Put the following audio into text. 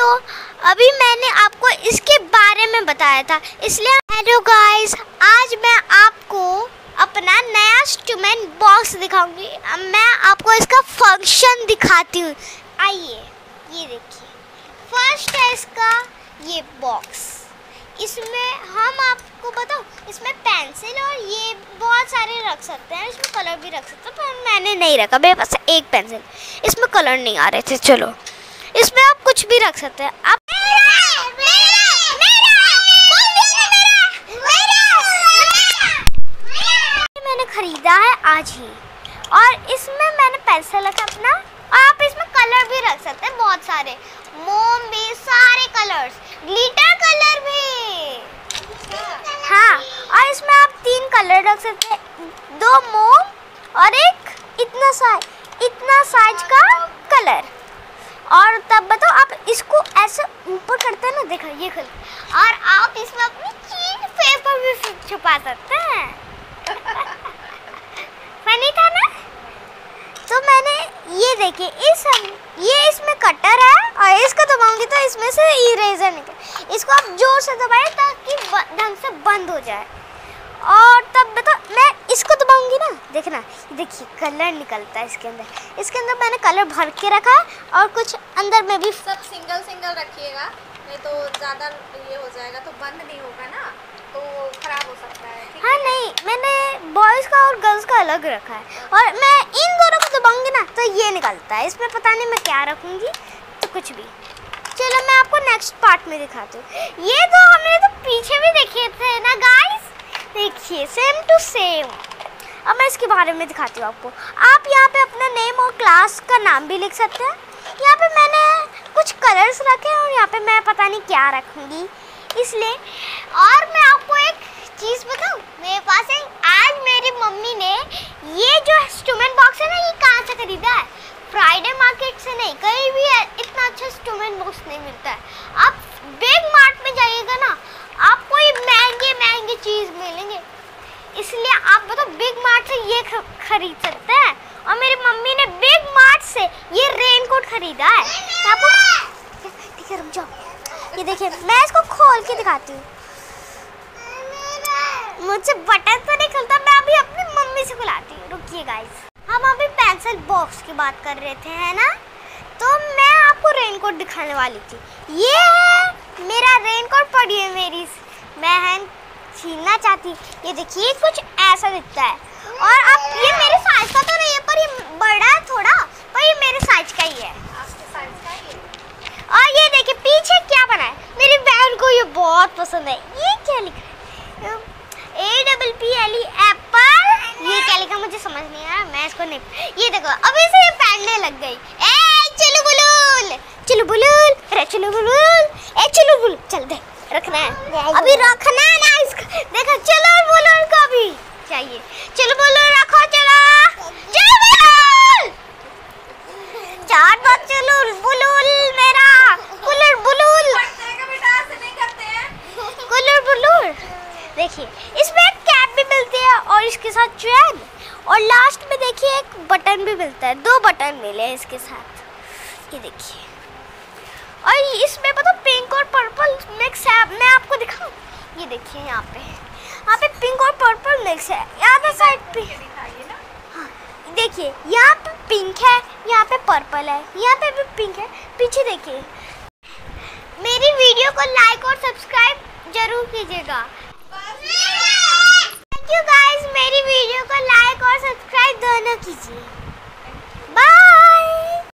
Hello. अभी मैंने आपको इसके बारे में बताया था। इसलिए हेलो गाइस आज मैं आपको अपना नया इंस्ट्रूमेंट बॉक्स दिखाऊँगी। मैं आपको इसका फ़ंक्शन दिखाती हूँ। आइए, ये देखिए। फ़र्स्ट है इसका ये बॉक्स इसमें हम आपको बताओ इसमें पेंसिल और ये बहुत सारे रख सकते हैं। इसमें कलर भी रख सकते हैं, पर मैंने नहीं रखा। मेरे पास एक पेंसिल इसमें कलर नहीं आ रहे थे, चलो। इसमें आप कुछ भी रख सकते हैं। आप मैंने खरीदा है आज ही। और इसमें मैंने पेंसिल रखा अपना। और आप इसमें कलर भी रख सकते हैं बहुत सारे। मोम भी, सारे कलर्स। ग्लिटर कलर भी। हाँ और इसमें आप तीन कलर रख सकते हैं। दो मोम और एक इतना साइज़ इतना साइज़ का कलर। और तब बताओ, आप इसको ऐसे ऊपर करते हैं ना, देखो ये खुल। और आप इसमें अपनी चीज़ पेपर भी छुपा सकते हैं। फनी था ना? तो मैंने ये देखिए, इस ये इसमें कटर है और इसको दबाऊँगी तो इसमें से इरेजर निकल। इसको आप ज़ोर से दबाए ताकि ढंग से बंद हो जाए। और तब बताओ, मैं इसको दबाऊँगी ना देखना देखिए कलर निकलता है इसके अंदर। इसके अंदर मैंने कलर भर के रखा है और कुछ अंदर में भी सब सिंगल सिंगल रखिएगा नहीं तो ज़्यादा ये हो जाएगा तो बंद नहीं होगा ना तो खराब हो सकता है हाँ नहीं मैंने बॉयज़ का और गर्ल्स का अलग रखा है। और मैं इन दोनों को दबाऊँगी ना तो ये निकलता है। इसमें पता नहीं मैं क्या रखूँगी तो कुछ भी। चलो मैं आपको नेक्स्ट पार्ट में दिखाती हूँ। ये तो हमने तो पीछे भी देखे थे ना गाइस देखिए सेम टू सेम अब मैं इसके बारे में दिखाती हूँ आपको। आप यहाँ पे अपना नेम और क्लास का नाम भी लिख सकते हैं। यहाँ पे मैंने कुछ कलर्स रखे हैं और यहाँ पे मैं पता नहीं क्या रखूँगी। इसलिए और मैं आपको एक चीज़ बताऊँ। मेरे पास एक आज मेरी मम्मी ने ये जो इंस्ट्रूमेंट बॉक्स है ना, ये कहाँ से खरीदा है? फ्राइडे मार्केट से नहीं, कहीं भी इतना अच्छा इंस्ट्रूमेंट बॉक्स नहीं मिलता है। आप बिग मार्ट में जाइएगा ना, आपको ये महँगे महँगे चीज़ मिलेंगे। इसलिए आप बताओ बिग मार्ट से ये खरीद सकते हैं? और मेरी मम्मी ने बिग मार्ट से ये रेनकोट खरीदा है। आपको ठीक है रुक जाओ। ये देखिए, मैं इसको खोल के दिखाती हूँ। मुझसे बटन तो नहीं खुलता, मैं अभी अपनी मम्मी से खुलाती हूँ। रुकिए गाइस हम अभी पेंसिल बॉक्स की बात कर रहे थे, है ना? तो मैं आपको रेनकोट दिखाने वाली थी। ये है मेरा रेनकोट पड़ी है मेरी। हैंड छीनना चाहती। ये देखिए कुछ ऐसा दिखता है। और अब ये मेरे साइज़ का तो नहीं है पर ये बड़ा है थोड़ा पर ये मेरे साइज़ का ही है। और ये देखिए पीछे क्या बना है? मेरी बहन को ये बहुत पसंद है। ये क्या लिखा है? A double P L E Apple ये क्या लिखा मुझे समझ नहीं आया मैं इसको नहीं ये देखो अभी से ये पहनने लग गई। ए चलो बुलुल। चलो बुलुल। अरे चलो बुलुल। ए चलो बुल चल दे रखना है। अभी रखना है देखो, चलो बुलुल को भी चाहिए। चलो बुलुल रखो, चलो। चलो बुलुल चार बार चलो बुलुल मेरा। बुलुल बुलुल कुलर बुलुल देखिए, इसमें एक कैप भी मिलती है और इसके साथ चैन और लास्ट में देखिए, एक बटन भी मिलता है। दो बटन मिले हैं इसके साथ। ये देखिए। और इसमें पता पिंक और पर्पल मिक्स है। मैं आपको दिखाऊँ? ये देखिए यहाँ पे। यहाँ पे पिंक और पर्पल मिक्स है। यहाँ पे साइड पे हाँ देखिए, यहाँ पे पिंक है, यहाँ पे पर्पल है, यहाँ पे भी पिंक है। पीछे देखिए। मेरी वीडियो को लाइक और सब्सक्राइब ज़रूर कीजिएगा।